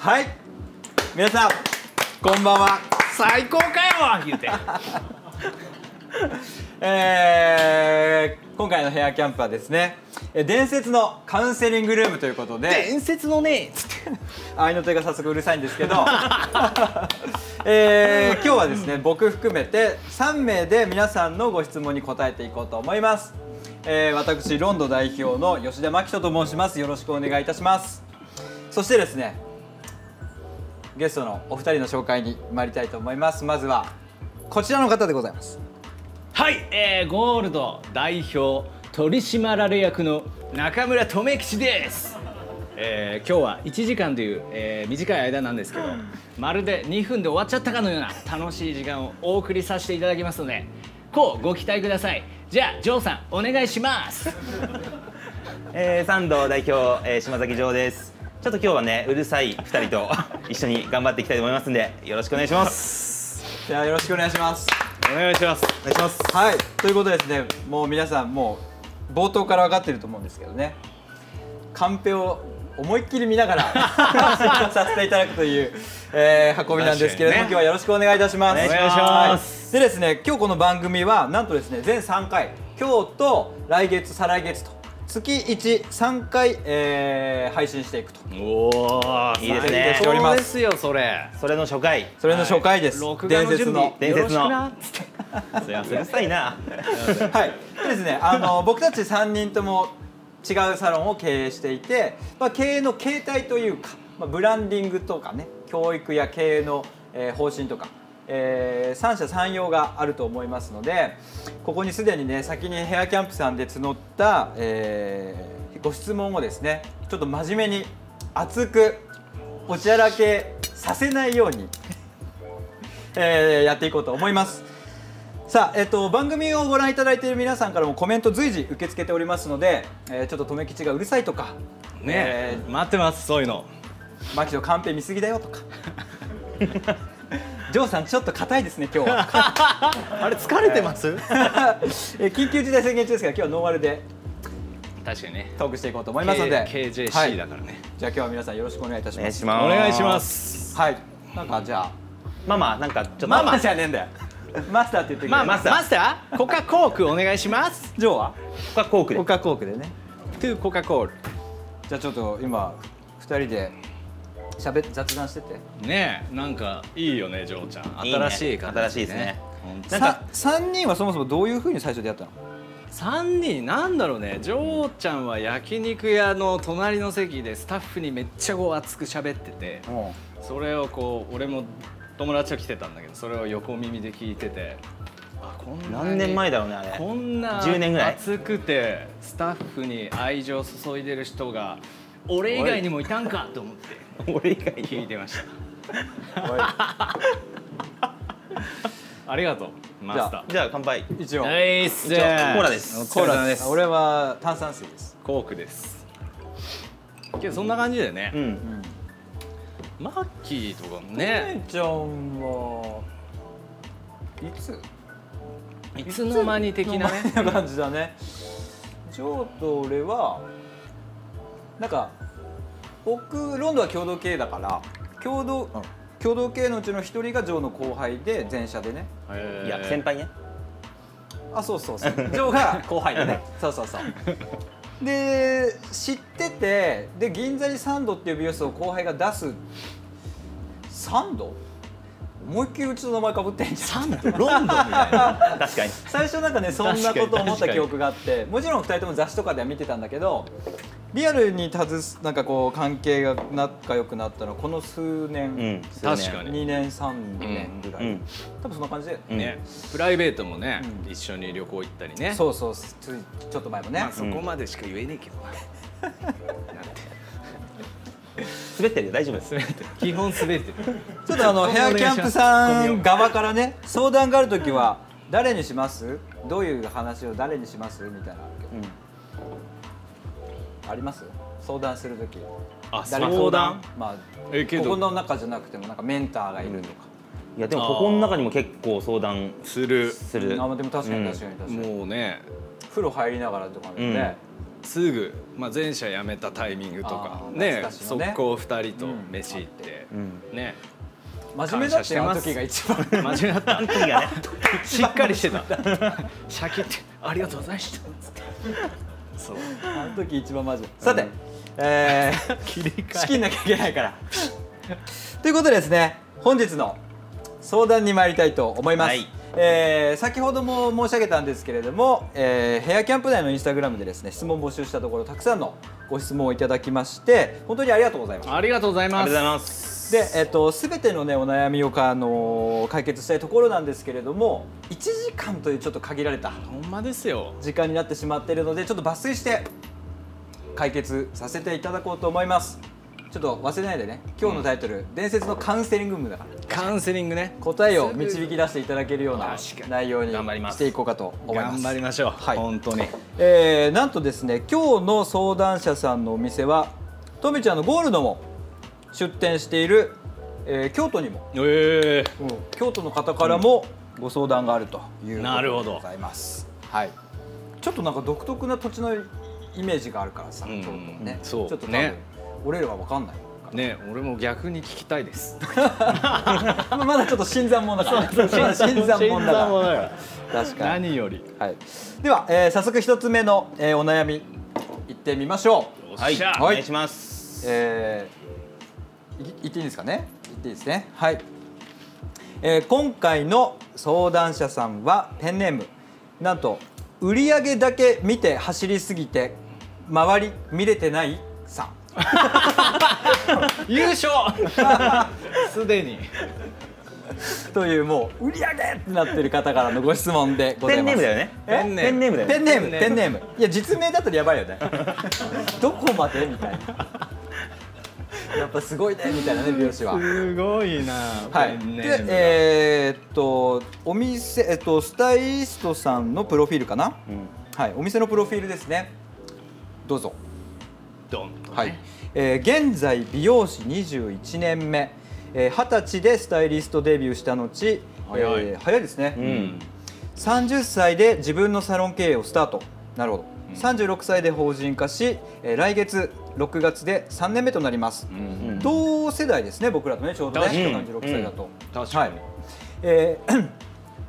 はい。皆さんこんばんは。最高かよ言うて。えー、今回のヘアキャンプはですねえ伝説のカウンセリングルームということで。伝説のね。つって愛の手が早速うるさいんですけど、えー、今日はですね僕含めて3名で皆さんのご質問に答えていこうと思います、えー、私ロンド代表の吉田真希人と申します。よろしくお願いいたします。そしてですねゲストのお二人の紹介に参りたいと思います。まずはこちらの方でございます。はい、えー、ゴールド代表取締役の中村留吉です、えー、今日は1時間という、えー、短い間なんですけどまるで2分で終わっちゃったかのような楽しい時間をお送りさせていただきますのでこうご期待ください。じゃあジョーさんお願いします。えー、三道代表、えー、島崎城です。ちょっと今日はね、うるさい二人と 一緒に頑張っていきたいと思いますんで、よろしくお願いします。じゃあよろしくお願いします。お願いします。お願いします。はい。ということでですねもう皆さんもう冒頭から分かってると思うんですけどね。カンペを思いっきり見ながら させていただくという、えー運びなんですけれども、ね。今日はよろしくお願いいたします。お願いします。はい。でですね今日この番組はなんとですね全3回今日と来月再来月と月13回、えー配信していくと。おおいいですね。しておりますそうですよそれ。それの初回、それの初回です、録画の準備。伝説の。よろしくな。つってすいませうんるさいな。はい、でですね、あの 僕たち3人とも違うサロンを経営していて、まあ、経営の形態というか、まあ、ブランディングとかね教育や経営の、えー方針とか、えー三者三様があると思いますのでここにすでにね先にヘアキャンプさんで募った、えーご質問をですねちょっと真面目に熱くおちゃらけさせないように、えーやっていこうと思います。さあ、えっと、番組をご覧いただいている皆さんからもコメント随時受け付けておりますので、えーちょっと留吉がうるさいとか、ねえ待ってますそういうのマキとカンペ見すぎだよとか ジョーさんちょっと硬いですね 今日は、あれ疲れてます？えー緊急事態宣言中ですから今日はノーマルで確かにね。トークしていこうと思いますので、K- KJC はい。だからね、じゃあ今日は皆さんよろしくお願いいたします。お願いします。お願いしま。す。はい。なんかじゃあ。ママ、なんかちょっと。ママじゃねえんだよ。マスターって言ってくれまあママスター。スター？コカ・コークお願いします。ジョーは？コカコークで。コ。カ・コークでね。トゥコカ・コール。じゃあちょっと今2人で喋って雑談してて。ねえなんかいいよねジョーちゃん。いいね。新しい感じ新しいですね。なんかさ3人はそもそもどういうふうに最初出会ったの？3人なんだろうね。ジョーちゃんは焼肉屋の隣の席でスタッフにめっちゃこう熱く喋っててそれをこう俺も友達が来てたんだけどそれを横耳で聞いててあこんなに何年前だろうね、あれ。こんな10年ぐらい。熱くてスタッフに愛情を注いでる人が俺以外にもいたんかと思って。俺以外聞いてました。ありがとうマスター。じゃあ乾杯。一応はいっす一応コーラです。コーラでです。す俺は炭酸水です。コークです。けどそんな感じでね、うん。マッキーとかもね。ねちゃんはいつ？いつの間に的なね。感じだね。ジョーと俺はなんか僕ロンドンは共同経営だから共同共同経営のうちの一人がジョーの後輩で前社でね。いや、先輩ね。あそうそうそう。ジョーが後輩でね。そうそうそう。で知っててで銀座にサンドっていう美容室を後輩が出す。サンド？思いっきりうちの名前かぶってんじゃん。サンド？ロンドンみたいな。確かに。最初なんかねそんなこと思った記憶があって。もちろん2人とも雑誌とかでは見てたんだけどリアルにたずなんかこう関係が仲良くなったのはこの数年、うん。確かに。2年3年ぐらい、うん。多分そんな感じで、うん。ね。プライベートもね、うん。一緒に旅行行ったりね。そうそうついちょっと前もね、まあそこまでしか言えねえけどな、なんて滑ってるよ、大丈夫。です。滑ってる。基本滑ってる。ちょっとあのヘアキャンプさん側からね相談がある時は誰にします？どういう話を誰にします？みたいな。のあるけどうん。あります？相談する時。あ相談？まあえけど。ここの中じゃなくてもなんかメンターがいるとか、いや、でもここの中にも結構相談する。する。あまあでも確かにうん確かに確かに、もうね。風呂入りながらとかでね、すぐ、まあ、前者辞めたタイミングとか。ねね。速攻2人と飯行って、うん。ね。真面目だってあの時が一番。真面目だった。時がね。しっかりしてた。シャキってありがとうございました。つってそう。あの時一番真面目さて、えー、切り替仕切んなきゃいけないから。ということでですね本日の相談に参りたいと思います、はいえー先ほども申し上げたんですけれども、えーヘアキャンプ内のインスタグラムでですね質問を募集したところたくさんのご質問をいただきまして本当にありがとうございます。ありがとうございます。ありがとうございます。で、えっと全てのねお悩みをかあの解決したいところなんですけれども1時間というちょっと限られたほんまですよ。時間になってしまっているのでちょっと抜粋して解決させていただこうと思います。ちょっと忘れないでね。今日のタイトル、伝説のカウンセリング部だから。カウンセリングね。答えを導き出していただけるような内容に頑張ります。していこうかと思います。頑張りましょう、はい。本当に。えーなんとですね今日の相談者さんのお店はとみちゃんのゴールドも出店している、えー京都にも。ええうん。京都の方からもご相談があるというなるほどことでございます。はい。ちょっとなんか独特な土地のイメージがあるからさ、うん。京都ね。そうちょっとね俺らはわかんない。ね俺も逆に聞きたいです。ま あまだちょっと新参者だから、新参者だから。確かに。何より。はい。では、えー早速一つ目の、えーお悩みいってみましょう。はい。おっしゃ。お願いします。えー、い言っていいですかね？言っていいですね？はい、えー今回の相談者さんはペンネーム。なんと売り上げだけ見て走りすぎて周り見れてないさん 優勝。すでに。というもう売り上げってなってる方からのご質問でございます。ペンネームだよね。え？ペンネペンネームだよね。ペンネーム。ペンネーム。ペンネームいや実名だったらやばいよね。どこまで？みたいな。やっぱすごいねみたいなね美容師は。すごいなはい、でえーっとお店、えっと、スタイリストさんのプロフィールかな、うん。はい、お店のプロフィールですね。どうぞ、ドンはい。えー現在美容師21年目。えー二十、歳でスタイリストデビューした後早い。えー早いですね、うん。30歳で自分のサロン経営をスタート。なるほど、36歳で法人化し、えー来月6月で3年目となります、うん同世代ですね僕らとねちょうどね確かに。36歳だと、確かに。はい。えー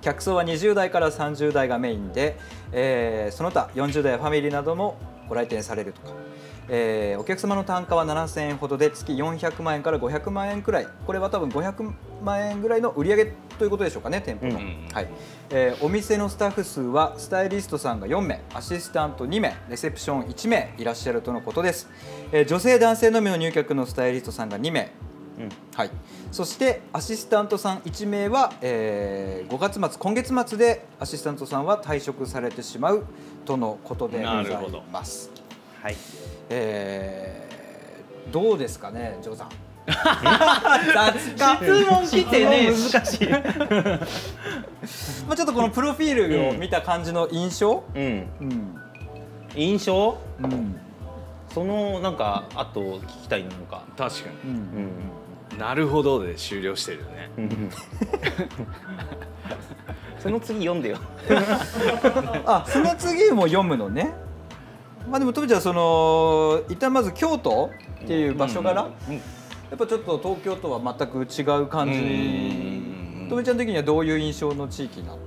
客層は20代から30代がメインで、えーその他40代やファミリーなどもご来店されるとか、えーお客様の単価は7000円ほどで月400万円から500万円くらい。これは多分500万円ぐらいの売り上げということでしょうかね店舗の、うんはい。えーお店のスタッフ数はスタイリストさんが4名アシスタント2名レセプション1名いらっしゃるとのことです、えー女性男性のみの入客のスタイリストさんが2名。うん。はい、そしてアシスタントさん1名は、えー5月末今月末でアシスタントさんは退職されてしまうとのことでござないるほど。ます。はい。えーどうですかね、ジョーさん。質問来てね難しい。まあちょっとこのプロフィールを見た感じの印象、うん。うん。印象？うん。そのなんかあと聞きたいのか。確かうん。うん。になるほどで終了してるよね。うん。その次読んでよ。あその次も読むのね。まあでもとみちゃんその一旦まず京都っていう場所から、うんやっぱちょっと東京とは全く違う感じ。うんとみちゃん的にはどういう印象の地域なの？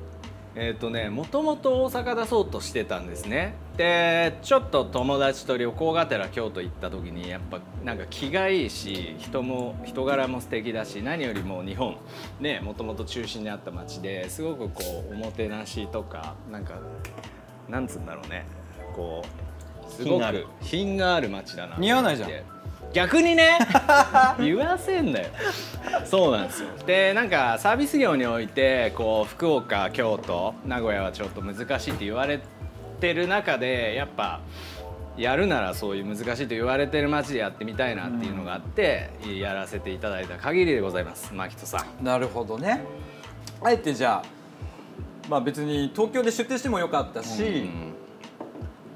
えっ、とねもともと大阪出そうとしてたんですね。でちょっと友達と旅行がてら京都行った時にやっぱなんか気がいいし人も人柄も素敵だし何よりも日本ねもともと中心にあった街ですごくこうおもてなしとかなんかなんつうんだろうね。こうすごく品がある街だな。似合わないじゃん。逆にね 言わせんだよ。そうなんですよ。でなんかサービス業においてこう福岡京都名古屋はちょっと難しいって言われてる中でやっぱやるならそういう難しいと言われてる街でやってみたいなっていうのがあって、やらせていただいた限りでございます牧人さん。なるほどね。あえてじゃあまあ別に東京で出店してもよかったし、うん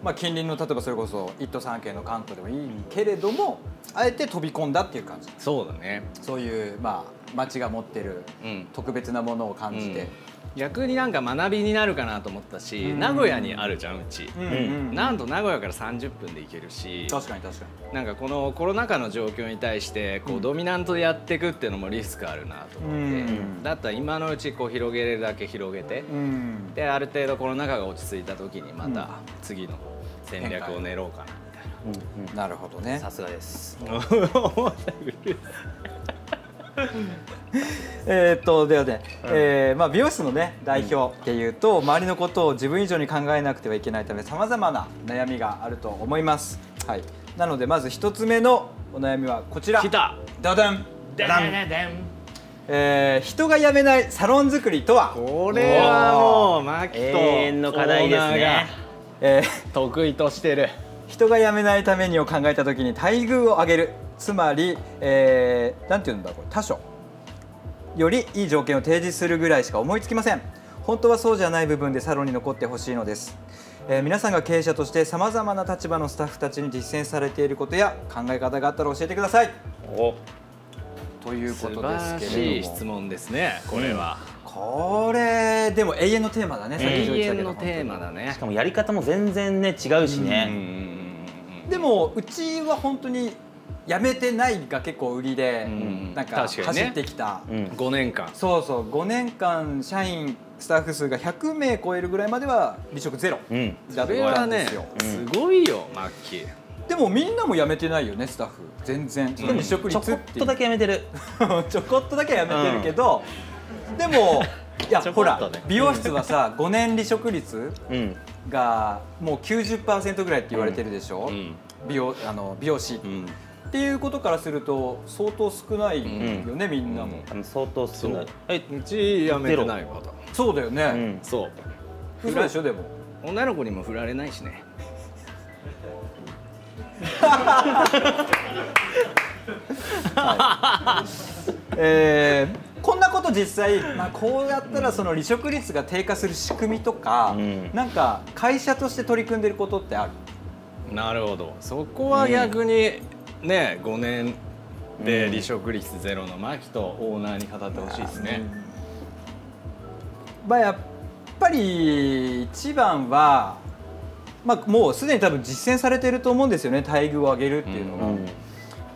まあ、近隣の例えばそれこそ1都3県の関東でもいいけれどもあえて飛び込んだっていう感じ。そうだね。そういうまあ町が持ってるうん。特別なものを感じて、うん。逆になんか学びになるかなと思ったし、名古屋にあるじゃんうち、うんうんなんと名古屋から30分で行けるし確かに確かに。なんかこのコロナ禍の状況に対してこうドミナントでやっていくっていうのもリスクあるなと思って、うん。だったら今のうちこう広げれるだけ広げて、うん。である程度コロナ禍が落ち着いた時にまうんた次の戦略を練ろうかなみたいな。なるほどね。さすがです。えーっとではね、えーまあ、美容室のね代表っていうと、周りのことを自分以上に考えなくてはいけないためさまざまな悩みがあると思います、はい、なのでまず一つ目のお悩みはこちら。来た。ダダン、えー人が辞めないサロン作りとは？これはもうマキと永遠の課題ですねえー 得意としてる。人が辞めないためにを考えた時に待遇を上げる。つまり、えーなんていうんだこれ他所よりいい条件を提示するぐらいしか思いつきません。本当はそうじゃない部分でサロンに残ってほしいのです、えー皆さんが経営者としてさまざまな立場のスタッフたちに実践されていることや考え方があったら教えてください。お。という素ことですけしい質れども問ですねこれは、これでも永遠のテーマだね、永遠のテーマだね。しかもやり方も全然ね違うしうんうんね、うんでもうちは本当に辞めてないが結構売りで、んなんか走ってきた、うん。うん5年間。そうそう。5年間社員スタッフ数が100名超えるぐらいまでは離職ゼロだったれはねん。ですよ、すごいよマッキーでもみんなも辞めてないよねスタッフ。全然。それ離職ちょこってとだけやめてる。ちょこっとだけは辞めてるけど、でもいやちょほら美容室はさ5年離職率うん。がもう90%ぐらいって言われてるでしょ、うん。美容あの美容師、うん。っていうことからすると相当少ないよね、みんなも、相当少ない。えうちやめてないまだそうだよね、うん。そう。嘘でしょでも。女の子にも振られないしね。えーこんなこと実際、まあ、こうやったらその離職率が低下する仕組みとか、うん。なんか会社として取り組んでることってある？なるほど。そこは逆にね5年で離職率ゼロのマキとオーナーに語ってほしいですね。まあ、やっぱり一番は、まあ、もうすでに多分実践されてると思うんですよね待遇を上げるっていうのが。うん。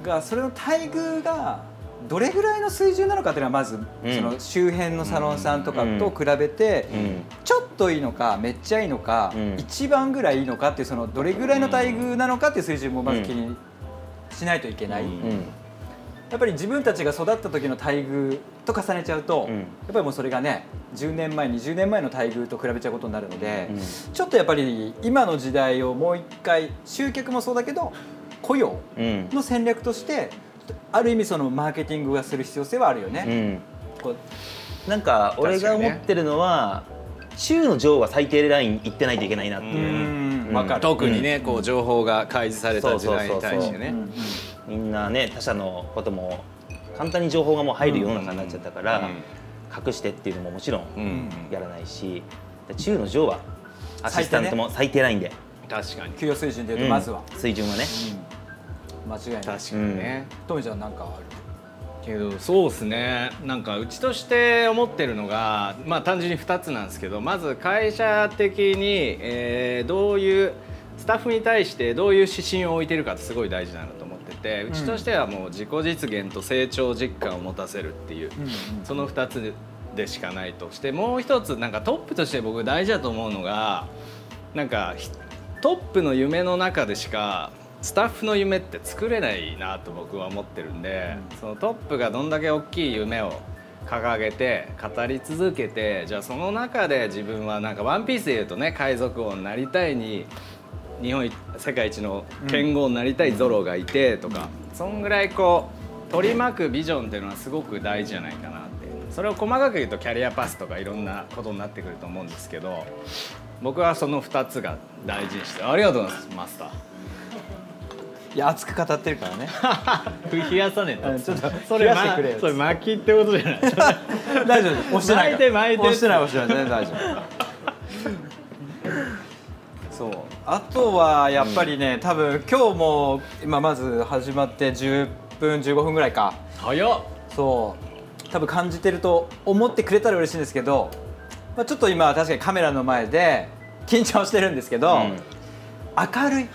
がそれの待遇がどれぐらいの水準なのかっていうのはまず、うん。その周辺のサロンさんとかと比べて、うん。ちょっといいのかめっちゃいいのか、うん。一番ぐらいいいのかっていうそのどれぐらいの待遇なのかっていう水準もまず気にしないといけない、やっぱり自分たちが育った時の待遇と重ねちゃうと、うん。やっぱりもうそれがね10年前20年前の待遇と比べちゃうことになるので、うん。ちょっとやっぱり今の時代をもう一回集客もそうだけど雇用うん。の戦略としてある意味そのマーケティングがする必要性はあるよね。うん。こうなんか俺が思ってるのは、週の上は最低ライン行ってないといけないなってう。いう、ん。わかる。特にねこう情報が開示された時代に対してね。うんみんなね他社のことも簡単に情報がもう入る世の中になっちゃったから、隠してっていうのももちろんうん。うんやらないし、中の上はアシスタントも最低ラインで、確かに。給与水準でいううんとまずは、水準はね、間違いない。確かにね、トミちゃんなんかある？けどそうですねなんかうちとして思ってるのがまあ単純に2つなんですけどまず会社的に、えーどういうスタッフに対してどういう指針を置いてるかってすごい大事だなと思っててうちとしてはもう自己実現と成長実感を持たせるっていう、その2つでしかないとしてもう一つなんかトップとして僕大事だと思うのがなんかひトップの夢の中でしかスタッフの夢って作れないなと僕は思ってるんで、そのトップがどんだけ大きい夢を掲げて語り続けてじゃあその中で自分はなんか「ワンピースで言うとね海賊王になりたいに日本一世界一の剣豪になりたいゾロがいてとか、そんぐらいこう取り巻くビジョンっていうのはすごく大事じゃないかなって。それを細かく言うとキャリアパスとかいろんなことになってくると思うんですけど僕はその2つが大事にしてありがとうございますマスター。いや熱く語ってるからね。冷やさねえうんちょっとそれ、冷やしてくれよま、それ巻きってことじゃない 大丈夫。押してない。巻いて巻いて押してない押してない全然大丈夫。そう。あとはやっぱりね、多分今日も今まず始まって10分15分ぐらいか。早っそう多分感じてると思ってくれたら嬉しいんですけどまあ、ちょっと今は確かにカメラの前で緊張してるんですけど、うん明るい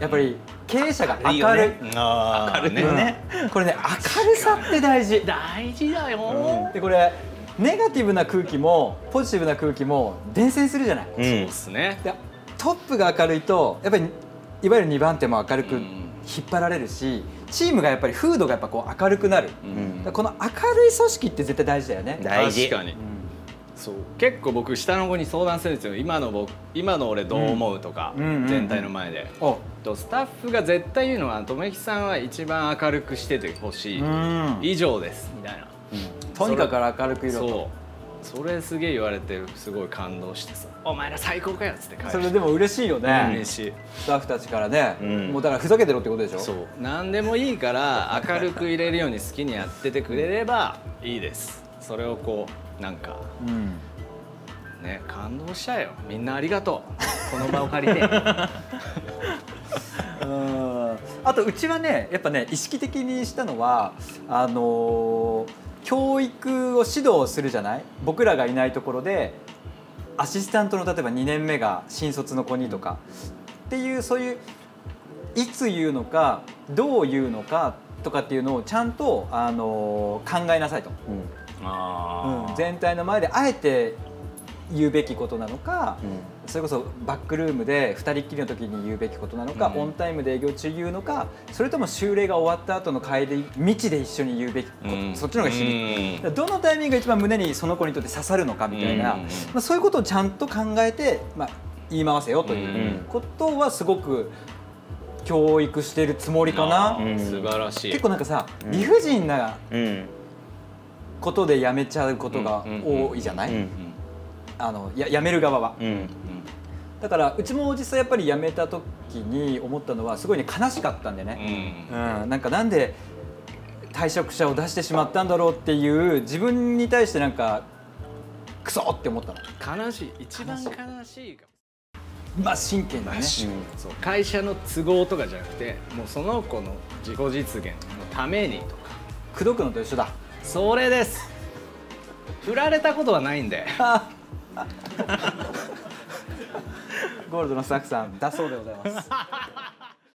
やっぱり経営者が明るい明るい。るいよね。うんこれね明るさって大事。大事だよ、でこれネガティブな空気もポジティブな空気も伝染するじゃない、うん。そうですね。でトップが明るいとやっぱりいわゆる2番手も明るくうん。引っ張られるしチームがやっぱり風土がやっぱこう明るくなる、うん。この明るい組織って絶対大事だよね。大事。確かに、そう。結構僕下の子に相談するんですよ。今の僕今の俺どう思うとか、うんうん。うん。うん。全体の前で、おとスタッフが絶対言うのは留吉さんは一番明るくしててほしい、うん。以上ですみたいな。とにかく明るくいろと。そう。それすげえ言われてすごい感動してさ「お前ら最高かよ」っつって返して。それでも嬉しいよね、嬉しい。スタッフたちからね、うん。もうだからふざけてろってことでしょ？そう。何でもいいから明るく入れるように好きにやっててくれればいいです。それをこうなんかうんね感動しちゃうよ。みんなありがとう。この場を借りて。うん。あとうちはねやっぱね意識的にしたのはあのー教育を指導するじゃない？僕らがいないところでアシスタントの例えば2年目が新卒の子にとか。っていうそういういつ言うのかどう言うのかとかっていうのをちゃんと、あのー考えなさいと、あうん。全体の前であえて言うべきことなのか、うん。それこそバックルームで2人っきりの時に言うべきことなのか、うん。オンタイムで営業中言うのかそれとも修例が終わった後の帰り道で一緒に言うべきこと、うん。そっちの方がどのタイミングが一番胸にその子にとって刺さるのかみたいな、うん。まあ、そういうことをちゃんと考えて、まあ、言い回せよといううん。ことはすごく教育してるつもりかな。素晴らしい。結構なんかさうん。理不尽なうん。ことでやめちゃうことが多いじゃない、うんあのややめる側は。うんだからうちも実際やっぱり辞めた時に思ったのはすごいね悲しかったんでうね、ん。うん。なんかなんで退職者を出してしまったんだろうっていう自分に対してなんかクソって思ったの。悲しい。一番悲しいかまあ真剣だね。そう。会社の都合とかじゃなくてもうその子の自己実現のためにとか。口説くのと一緒だ。それです。振られたことはないんで ゴールドのスタッフさんだそうでございます。